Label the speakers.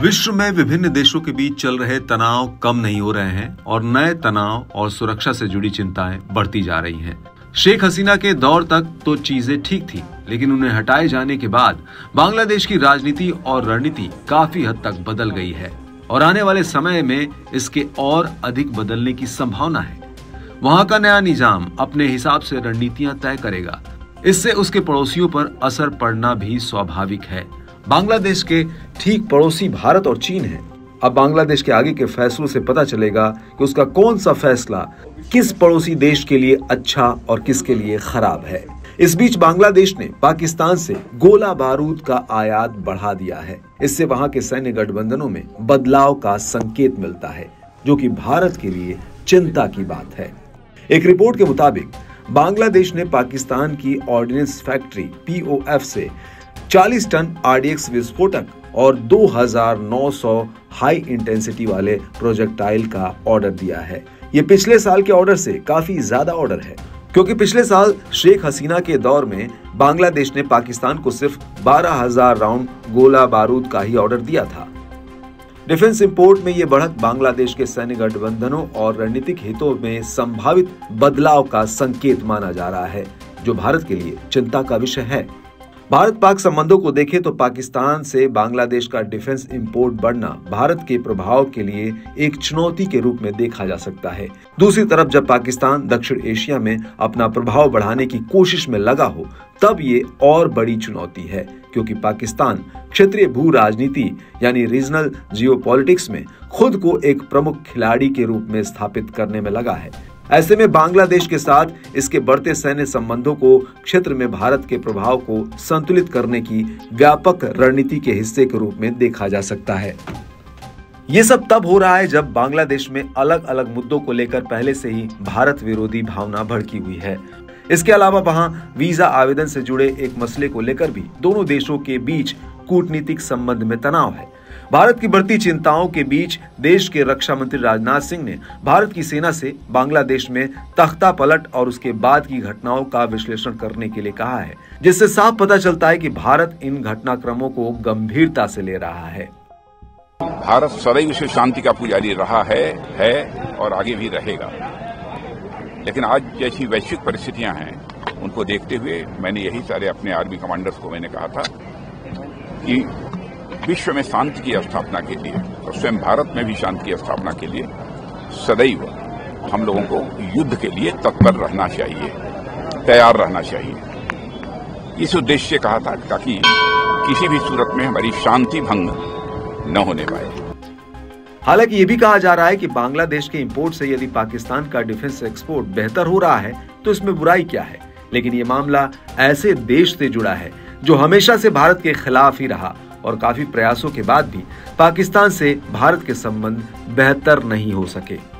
Speaker 1: विश्व में विभिन्न देशों के बीच चल रहे तनाव कम नहीं हो रहे हैं और नए तनाव और सुरक्षा से जुड़ी चिंताएँ बढ़ती जा रही हैं। शेख हसीना के दौर तक तो चीज़ें ठीक थी लेकिन उन्हें हटाए जाने के बाद बांग्लादेश की राजनीति और रणनीति काफ़ी हद तक बदल गई है। और आने वाले समय में इसके और अधिक बदलने की संभावना है। वहाँ का नया निज़ाम अपने हिसाब से रणनीतियाँ तय करेगा। इससे उसके पड़ोसियों पर असर पड़ना भी स्वाभाविक है। बांग्लादेश के ठीक पड़ोसी भारत और चीन है। अब बांग्लादेश के आगे के फैसलों से पता चलेगा कि उसका कौन सा फैसला किस पड़ोसी देश के लिए अच्छा और किसके लिए खराब है। इस बीच बांग्लादेश ने पाकिस्तान से गोला बारूद का आयात बढ़ा दिया है। इससे वहाँ के सैन्य गठबंधनों में बदलाव का संकेत मिलता है, जो कि भारत के लिए चिंता की बात है। एक रिपोर्ट के मुताबिक, बांग्लादेश ने पाकिस्तान की ऑर्डिनेंस फैक्ट्री पीओएफ से 40 टन आरडीएक्स विस्फोटक और 2900 हाई इंटेंसिटी वाले प्रोजेक्टाइल का ऑर्डर दिया है। ये पिछले साल के ऑर्डर से काफ़ी ज़्यादा ऑर्डर है। क्योंकि पिछले साल शेख हसीना के दौर में बांग्लादेश ने पाकिस्तान को सिर्फ़ 12,000 राउंड गोला बारूद का ही ऑर्डर दिया था। डिफेंस इंपोर्ट में ये बढ़त बांग्लादेश के सैन्य गठबंधनों और रणनीतिक हितों में संभावित बदलाव का संकेत माना जा रहा है जो भारत के लिए चिंता का विषय है। भारत पाक संबंधों को देखें तो पाकिस्तान से बांग्लादेश का डिफेंस इंपोर्ट बढ़ना भारत के प्रभाव के लिए एक चुनौती के रूप में देखा जा सकता है। दूसरी तरफ़ जब पाकिस्तान दक्षिण एशिया में अपना प्रभाव बढ़ाने की कोशिश में लगा हो, तब ये और बड़ी चुनौती है, क्योंकि पाकिस्तान क्षेत्रीय भू राजनीति यानी रीजनल जियो में खुद को एक प्रमुख खिलाड़ी के रूप में स्थापित करने में लगा है। ऐसे में बांग्लादेश के साथ इसके बढ़ते सैन्य संबंधों को क्षेत्र में भारत के प्रभाव को संतुलित करने की व्यापक रणनीति के हिस्से के रूप में देखा जा सकता है। ये सब तब हो रहा है जब बांग्लादेश में अलग अलग मुद्दों को लेकर पहले से ही भारत विरोधी भावना भड़की हुई है। इसके अलावा वहाँ वीज़ा आवेदन से जुड़े एक मसले को लेकर भी दोनों देशों के बीच कूटनीतिक संबंध में तनाव है। भारत की बढ़ती चिंताओं के बीच देश के रक्षा मंत्री राजनाथ सिंह ने भारत की सेना से बांग्लादेश में तख्ता पलट और उसके बाद की घटनाओं का विश्लेषण करने के लिए कहा है, जिससे साफ़ पता चलता है कि भारत इन घटनाक्रमों को गंभीरता से ले रहा है।
Speaker 2: भारत सदैव से शांति का पुजारी रहा है है और आगे भी रहेगा। लेकिन आज जैसी वैश्विक परिस्थितियाँ हैं, उनको देखते हुए मैंने यही सारे अपने आर्मी कमांडर्स को मैंने कहा था कि विश्व में शांति की स्थापना के लिए और स्वयं भारत में भी शांति की स्थापना के लिए सदैव हम लोगों को युद्ध के लिए तत्पर रहना चाहिए, तैयार रहना चाहिए। इस उद्देश्य से कहा था ताकि किसी भी सूरत में हमारी शांति भंग न होने पाए।
Speaker 1: हालाँकि ये भी कहा जा रहा है कि बांग्लादेश के इंपोर्ट से यदि पाकिस्तान का डिफेंस एक्सपोर्ट बेहतर हो रहा है तो इसमें बुराई क्या है? लेकिन ये मामला ऐसे देश से जुड़ा है, जो हमेशा से भारत के खिलाफ ही रहा। और काफ़ी प्रयासों के बाद भी पाकिस्तान से भारत के संबंध बेहतर नहीं हो सके।